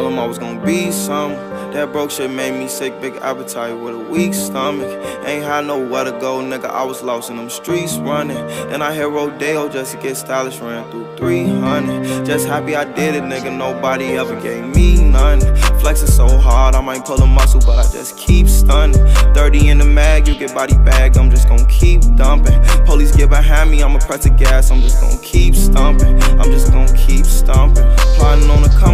was gonna be some. That broke shit made me sick, big appetite with a weak stomach. Ain't had nowhere to go, nigga. I was lost in them streets running. Then I hit Rodeo just to get stylish, ran through 300. Just happy I did it, nigga. Nobody ever gave me none. Flexing so hard, I might pull a muscle, but I just keep stunning. 30 in the mag, you get body bag, I'm just gonna keep dumping. Police get behind me, I'ma press the gas, I'm just gonna keep stumping. I'm just gonna keep stomping. Plotting on the come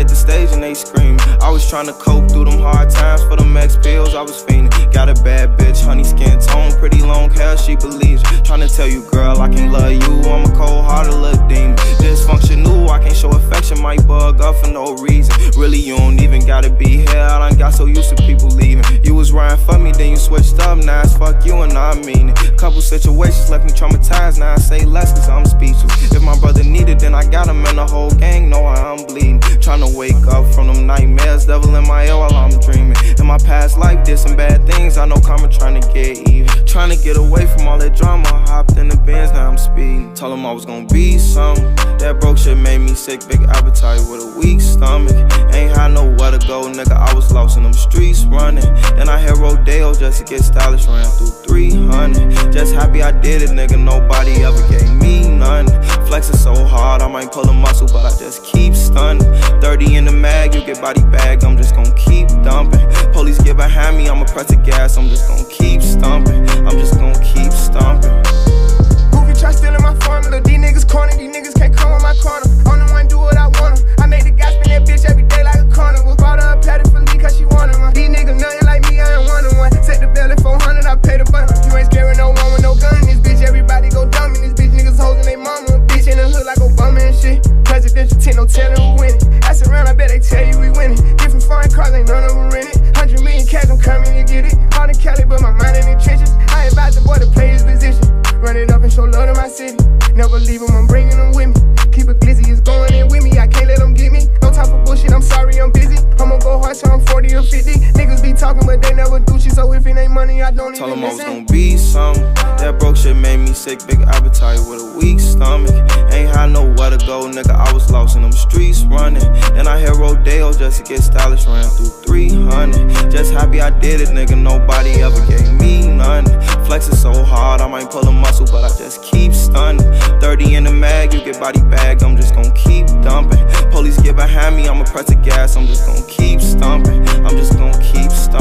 hit the stage and they scream. I was trying to cope through them hard times for them X pills I was fiending. Got a bad bitch, honey skin tone, pretty long hair, she believes. Trying to tell you, girl, I can't love you. I'm a cold hearted little demon. Dysfunctional, I can't show affection, might bug up for no reason. Really, you don't even gotta be here. I done got so used to people leaving. You was riding for me, then you switched up. Now it's fuck you and I mean it. Couple situations left me traumatized. Now I say less cause I'm speechless. If my brother needed, then I got him and the whole gang know I'm devil in my ear while I'm dreaming. In my past life, did some bad things. I know karma trying to get even. Trying to get away from all that drama. Hopped in the Benz, now I'm speeding. Told him I was gonna be something. That broke shit made me sick, big appetite with a weak stomach. Ain't had nowhere to go, nigga. I was lost in them streets running. Then I hit Rodeo just to get stylish, ran through 300. Just happy I did it, nigga. Nobody ever gave me none. Flexing so hard, I might pull a muscle, but I just keep stunning. 30 in the mag, you get body bag, I'm just gonna keep dumping. Police get behind me, I'ma press the gas, I'm just gonna keep stumping. Talking, but they never do shit. So if it ain't money, I don't Told even him I was gonna be something. That broke shit made me sick, big appetite with a weak stomach. Ain't had nowhere to go, nigga. I was lost in them streets running. Then I hit Rodeo just to get stylish, ran through 300. Just happy I did it, nigga. Nobody ever gave me none. Flexing so hard, I might pull a muscle, but I just keep stunning. 30 in the mag, you get body bag, I'm just gonna keep dumping police get behind me, I'ma press the gas. I'm just gonna keep stomping. I'm just gonna keep stomping.